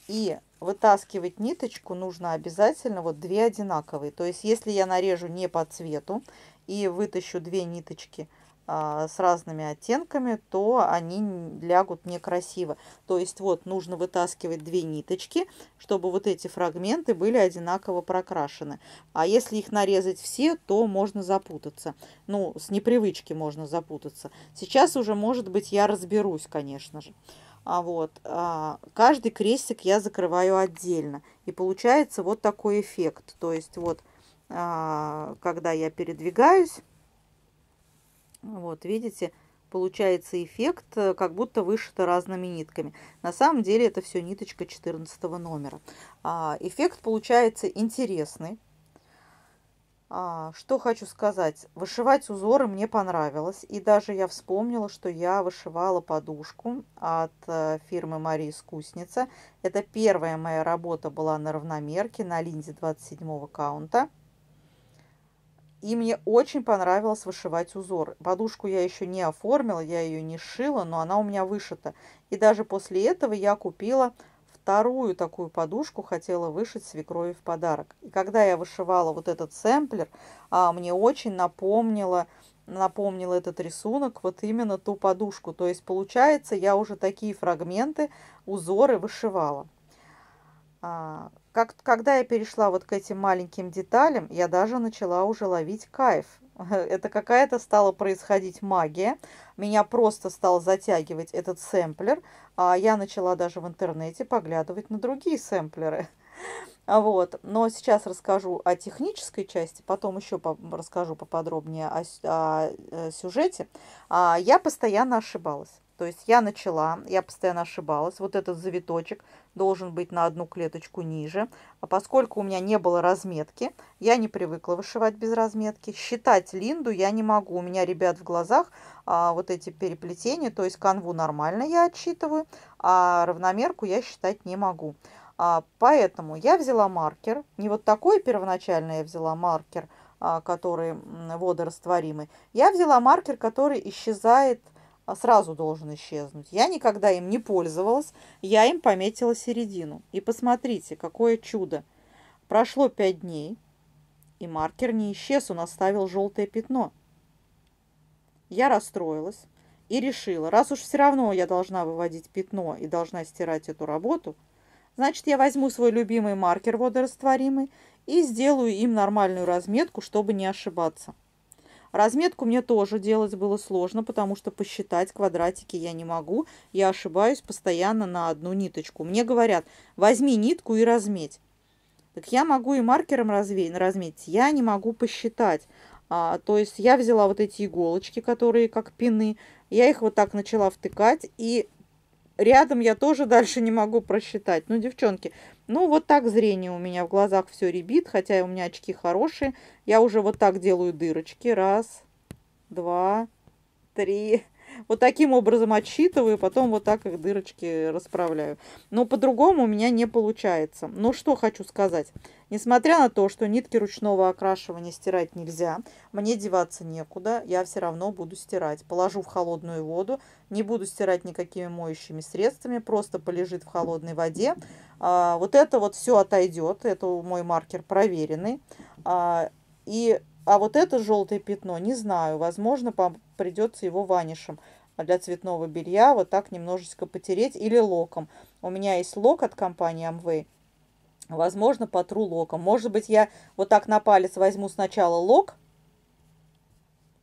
A: И вытаскивать ниточку нужно обязательно вот две одинаковые. То есть если я нарежу не по цвету и вытащу две ниточки – а, с разными оттенками, то они лягут некрасиво. То есть вот нужно вытаскивать две ниточки, чтобы вот эти фрагменты были одинаково прокрашены. А если их нарезать все, то можно запутаться. Ну, с непривычки можно запутаться. Сейчас уже, может быть, я разберусь, конечно же. А вот а, каждый крестик я закрываю отдельно. И получается вот такой эффект. То есть вот, а, когда я передвигаюсь, вот, видите, получается эффект, э, как будто вышито разными нитками. На самом деле это все ниточка 14 номера. А, эффект получается интересный. А, что хочу сказать. Вышивать узоры мне понравилось. И даже я вспомнила, что я вышивала подушку от э, фирмы Мария Искусница. Это первая моя работа была на равномерке, на линзе 27 каунта. И мне очень понравилось вышивать узор. Подушку я еще не оформила, я ее не шила, но она у меня вышита. И даже после этого я купила вторую такую подушку, хотела вышить свекрови в подарок. И когда я вышивала вот этот сэмплер, а, мне очень напомнило, напомнил этот рисунок, вот именно ту подушку. То есть, получается, я уже такие фрагменты, узоры вышивала. А, как, когда я перешла вот к этим маленьким деталям, я даже начала уже ловить кайф. Это какая-то стала происходить магия. Меня просто стал затягивать этот сэмплер. А я начала даже в интернете поглядывать на другие сэмплеры. Вот. Но сейчас расскажу о технической части, потом еще по расскажу поподробнее о, о, о э, сюжете. А, я постоянно ошибалась. То есть я начала, я постоянно ошибалась. Вот этот завиточек должен быть на одну клеточку ниже. А поскольку у меня не было разметки, я не привыкла вышивать без разметки. Считать линду я не могу. У меня, ребят, в глазах а, вот эти переплетения, то есть канву нормально я отсчитываю, а равномерку я считать не могу. А, поэтому я взяла маркер, не вот такой первоначально я взяла маркер, а, который водорастворимый. Я взяла маркер, который исчезает сразу должен исчезнуть. Я никогда им не пользовалась, я им пометила середину. И посмотрите, какое чудо. Прошло 5 дней, и маркер не исчез, он оставил желтое пятно. Я расстроилась и решила, раз уж все равно я должна выводить пятно и должна стирать эту работу, значит, я возьму свой любимый маркер водорастворимый и сделаю им нормальную разметку, чтобы не ошибаться. Разметку мне тоже делать было сложно, потому что посчитать квадратики я не могу. Я ошибаюсь постоянно на одну ниточку. Мне говорят, возьми нитку и разметь. Так я могу и маркером разве... разметить, я не могу посчитать. А, то есть я взяла вот эти иголочки, которые как пины, я их вот так начала втыкать, и рядом я тоже дальше не могу просчитать. Ну, девчонки, ну, вот так зрение у меня в глазах все ребит, хотя у меня очки хорошие. Я уже вот так делаю дырочки. Раз, два, три. Вот таким образом отсчитываю, потом вот так их дырочки расправляю. Но по-другому у меня не получается. Но что хочу сказать. Несмотря на то, что нитки ручного окрашивания стирать нельзя, мне деваться некуда, я все равно буду стирать. Положу в холодную воду, не буду стирать никакими моющими средствами, просто полежит в холодной воде. А, вот это вот все отойдет, это мой маркер проверенный. А, и, а вот это желтое пятно, не знаю, возможно, придется его ванишем для цветного белья вот так немножечко потереть или локом. У меня есть лок от компании Amway Возможно, потру локом. Может быть, я вот так на палец возьму сначала лок,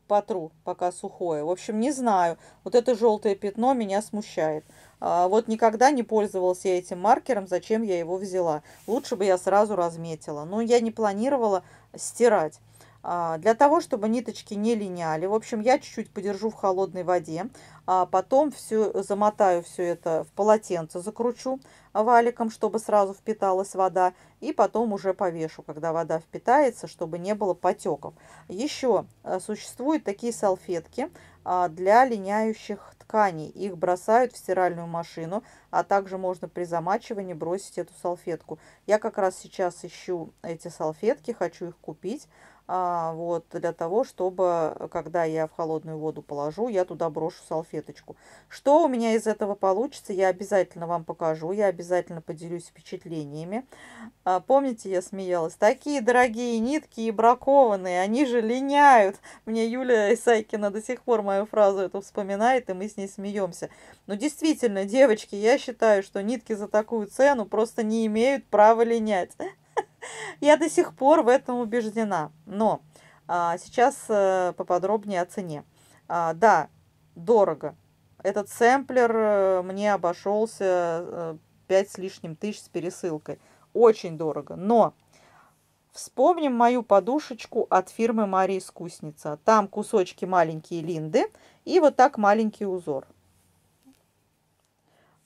A: потру, пока сухое. В общем, не знаю. Вот это желтое пятно меня смущает. А, вот никогда не пользовался я этим маркером, зачем я его взяла. Лучше бы я сразу разметила. Но я не планировала стирать. А, для того, чтобы ниточки не линяли, в общем, я чуть-чуть подержу в холодной воде, а потом все, замотаю все это в полотенце, закручу валиком, чтобы сразу впиталась вода, и потом уже повешу, когда вода впитается, чтобы не было потеков. Еще э, существуют такие салфетки а, для линяющих тканей. Их бросают в стиральную машину, а также можно при замачивании бросить эту салфетку. Я как раз сейчас ищу эти салфетки, хочу их купить вот, для того, чтобы, когда я в холодную воду положу, я туда брошу салфеточку. Что у меня из этого получится, я обязательно вам покажу, я обязательно поделюсь впечатлениями. А, помните, я смеялась? Такие дорогие нитки и бракованные, они же линяют. Мне Юля Исайкина до сих пор мою фразу эту вспоминает, и мы с ней смеемся. Но действительно, девочки, я считаю, что нитки за такую цену просто не имеют права линять. Я до сих пор в этом убеждена. Но а, сейчас а, поподробнее о цене. А, да, дорого. Этот сэмплер э, мне обошелся 5 э, с лишним тысяч с пересылкой. Очень дорого. Но вспомним мою подушечку от фирмы Мария Искусница. Там кусочки маленькие линды и вот так маленький узор.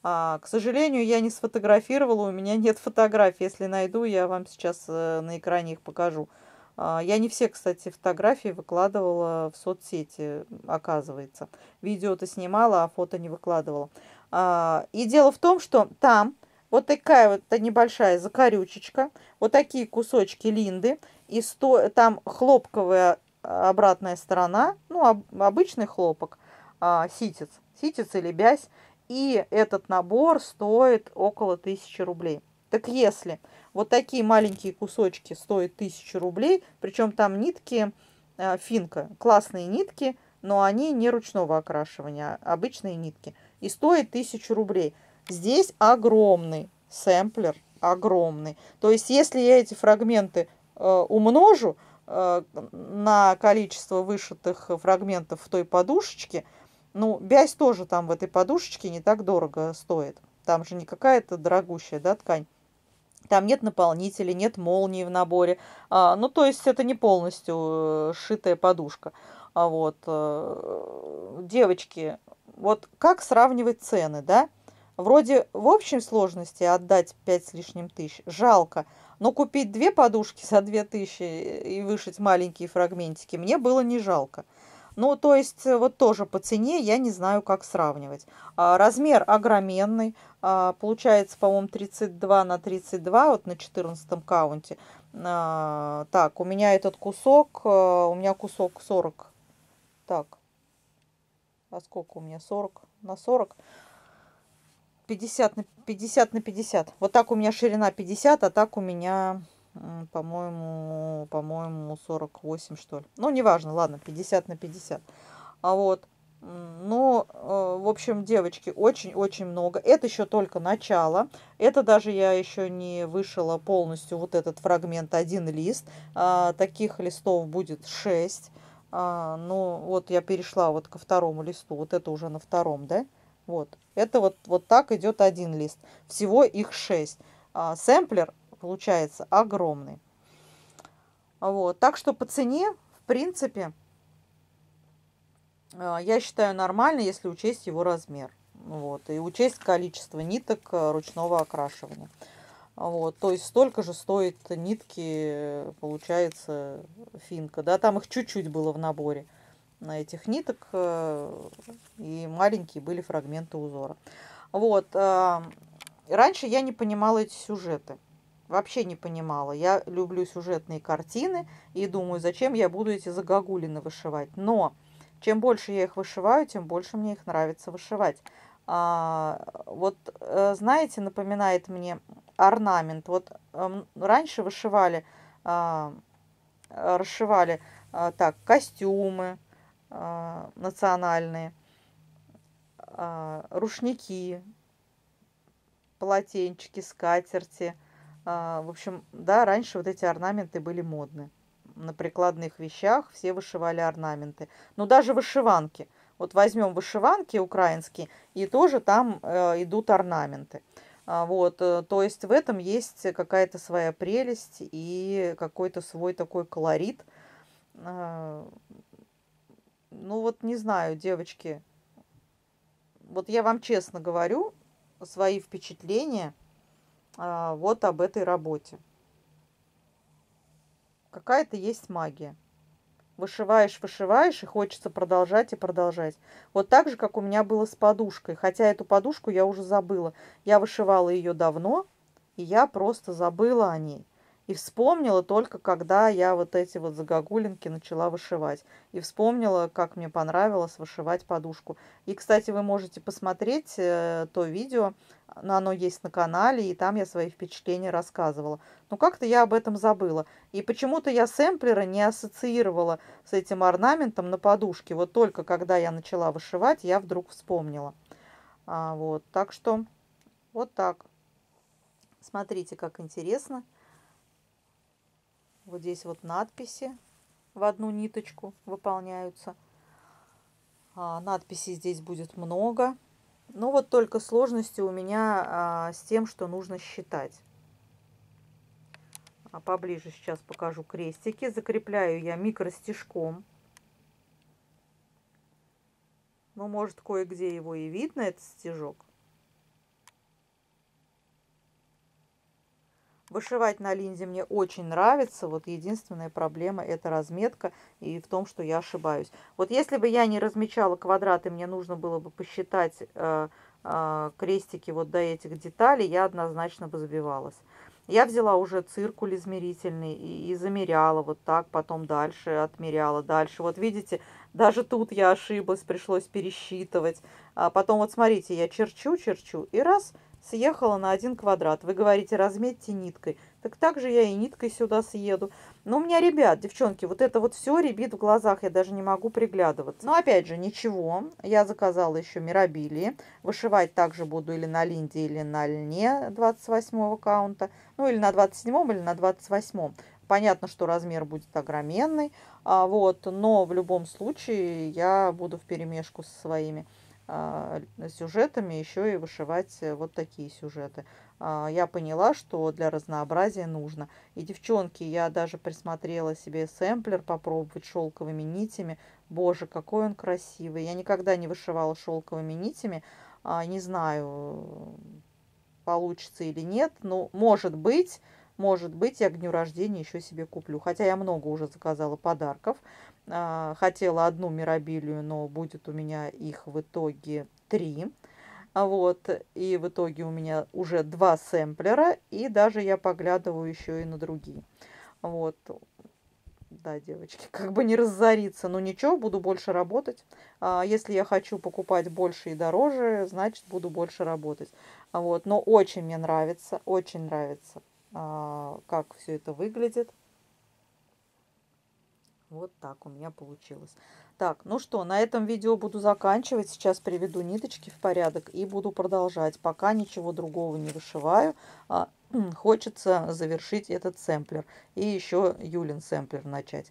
A: А, к сожалению, я не сфотографировала, у меня нет фотографий. Если найду, я вам сейчас э, на экране их покажу. А, я не все, кстати, фотографии выкладывала в соцсети, оказывается. Видео-то снимала, а фото не выкладывала. А, и дело в том, что там вот такая вот небольшая закорючечка, вот такие кусочки линды, и сто, там хлопковая обратная сторона, ну, об, обычный хлопок, а, ситец, ситец или бязь, и этот набор стоит около 1000 рублей. Так если вот такие маленькие кусочки стоят 1000 рублей, причем там нитки э, финка, классные нитки, но они не ручного окрашивания, а обычные нитки, и стоит 1000 рублей. Здесь огромный сэмплер, огромный. То есть если я эти фрагменты э, умножу э, на количество вышитых фрагментов в той подушечке, ну, бязь тоже там в этой подушечке не так дорого стоит. Там же не какая-то дорогущая, да, ткань. Там нет наполнителей, нет молнии в наборе. А, ну, то есть это не полностью э, сшитая подушка. А вот, э, девочки, вот как сравнивать цены, да? Вроде в общей сложности отдать 5 с лишним тысяч жалко, но купить две подушки за 2 тысячи и вышить маленькие фрагментики мне было не жалко. Ну, то есть, э, вот тоже по цене я не знаю, как сравнивать. А, размер огроменный, а, получается, по-моему, 32 на 32, вот на 14 каунте. А, так, у меня этот кусок, а, у меня кусок 40. Так, а сколько у меня? 40 на 40. 50 на 50 на 50. Вот так у меня ширина 50, а так у меня по-моему, по-моему, 48, что ли. Ну, неважно, ладно, 50 на 50. А вот, ну, в общем, девочки, очень-очень много. Это еще только начало. Это даже я еще не вышила полностью вот этот фрагмент, один лист. А, таких листов будет 6. А, ну, вот я перешла вот ко второму листу. Вот это уже на втором, да? Вот. Это вот, вот так идет один лист. Всего их 6. А, сэмплер получается огромный. Вот. Так что по цене, в принципе, э, я считаю нормально, если учесть его размер. Вот. И учесть количество ниток э, ручного окрашивания. Вот, то есть столько же стоит нитки, получается, финка. Да, там их чуть-чуть было в наборе на этих ниток, э, и маленькие были фрагменты узора. Вот, раньше я не понимала эти сюжеты. Вообще не понимала. Я люблю сюжетные картины и думаю, зачем я буду эти загогулины вышивать. Но чем больше я их вышиваю, тем больше мне их нравится вышивать. А, вот, э, знаете, напоминает мне орнамент. Вот а, раньше вышивали, а, расшивали а, так, костюмы а, национальные, а, рушники, полотенчики, скатерти – в общем, да, раньше вот эти орнаменты были модны. На прикладных вещах все вышивали орнаменты. Но даже вышиванки. Вот возьмем вышиванки украинские, и тоже там э, идут орнаменты. А, вот, э, то есть в этом есть какая-то своя прелесть и какой-то свой такой колорит. А, ну вот не знаю, девочки, вот я вам честно говорю свои впечатления – а, вот об этой работе. Какая-то есть магия. Вышиваешь, вышиваешь, и хочется продолжать и продолжать. Вот так же, как у меня было с подушкой. Хотя эту подушку я уже забыла. Я вышивала ее давно, и я просто забыла о ней. И вспомнила только, когда я вот эти вот загогулинки начала вышивать. И вспомнила, как мне понравилось вышивать подушку. И, кстати, вы можете посмотреть э, то видео, оно есть на канале, и там я свои впечатления рассказывала. Но как-то я об этом забыла. И почему-то я сэмплера не ассоциировала с этим орнаментом на подушке. Вот только когда я начала вышивать, я вдруг вспомнила. А, вот, так что вот так. Смотрите, как интересно. Вот здесь вот надписи в одну ниточку выполняются. А, надписей здесь будет много. Ну вот только сложности у меня а, с тем, что нужно считать. А поближе сейчас покажу крестики. Закрепляю я микростежком. Ну, может, кое-где его и видно, этот стежок. Вышивать на линзе мне очень нравится. Вот единственная проблема это разметка и в том, что я ошибаюсь. Вот если бы я не размечала квадраты, мне нужно было бы посчитать э, э, крестики вот до этих деталей, я однозначно бы забивалась. Я взяла уже циркуль измерительный и, и замеряла вот так, потом дальше отмеряла, дальше. Вот видите, даже тут я ошиблась, пришлось пересчитывать. А потом вот смотрите, я черчу, черчу и раз – съехала на один квадрат. Вы говорите, разметьте ниткой. Так так же я и ниткой сюда съеду. Но у меня, ребят, девчонки, вот это вот все ребит в глазах. Я даже не могу приглядываться. Но опять же, ничего. Я заказала еще мирабилии. Вышивать также буду или на линде, или на льне 28 каунта. Ну, или на 27 или на 28. Понятно, что размер будет огроменный. А, вот, но в любом случае я буду в перемешку со своими сюжетами еще и вышивать э, вот такие сюжеты. А, я поняла, что для разнообразия нужно. И, девчонки, я даже присмотрела себе сэмплер попробовать шелковыми нитями. Боже, какой он красивый. Я никогда не вышивала шелковыми нитями. А, не знаю, получится или нет. Но, может быть, может быть, я к дню рождения еще себе куплю. Хотя я много уже заказала подарков. А, хотела одну мирабилию, но будет у меня их в итоге три. Вот, и в итоге у меня уже два сэмплера, и даже я поглядываю еще и на другие. Вот, да, девочки, как бы не разориться, но ничего, буду больше работать. А, если я хочу покупать больше и дороже, значит, буду больше работать. Вот, но очень мне нравится, очень нравится а, как все это выглядит. Вот так у меня получилось. Так, ну что, на этом видео буду заканчивать. Сейчас приведу ниточки в порядок и буду продолжать. Пока ничего другого не вышиваю. А, хочется завершить этот сэмплер. И еще Юлин сэмплер начать.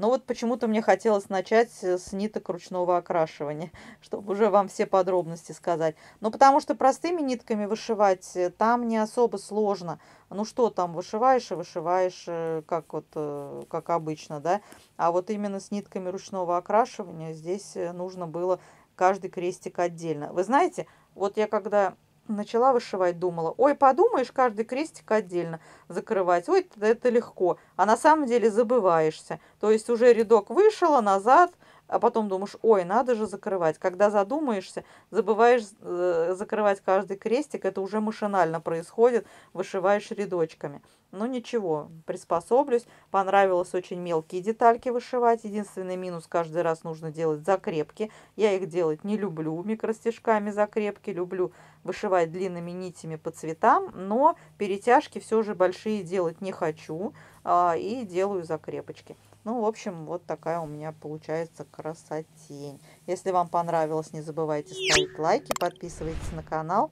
A: Но вот почему-то мне хотелось начать с ниток ручного окрашивания, чтобы уже вам все подробности сказать. Ну, потому что простыми нитками вышивать э, там не особо сложно. Ну, что там, вышиваешь и вышиваешь, э, как вот, э, как обычно, да. А вот именно с нитками ручного окрашивания здесь нужно было каждый крестик отдельно. Вы знаете, вот я когда начала вышивать, думала, ой, подумаешь, каждый крестик отдельно закрывать, ой, это легко. А на самом деле забываешься. То есть уже рядок вышила назад, а потом думаешь, ой, надо же закрывать. Когда задумаешься, забываешь э, закрывать каждый крестик, это уже машинально происходит, вышиваешь рядочками. Ну ничего, приспособлюсь. Понравилось очень мелкие детальки вышивать. Единственный минус, каждый раз нужно делать закрепки. Я их делать не люблю микростежками закрепки, люблю вышивать длинными нитями по цветам, но перетяжки все же большие делать не хочу а, и делаю закрепочки. Ну, в общем, вот такая у меня получается красотень. Если вам понравилось, не забывайте ставить лайки, подписывайтесь на канал.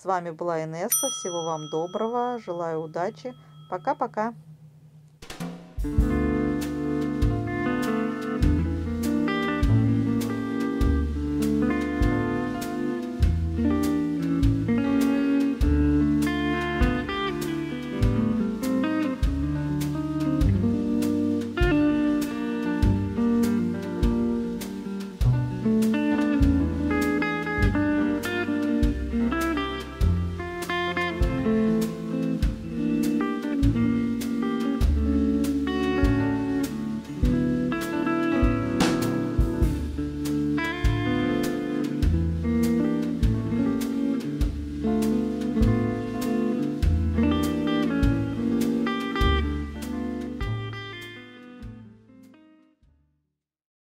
A: С вами была Инесса. Всего вам доброго. Желаю удачи. Пока-пока. Thank you.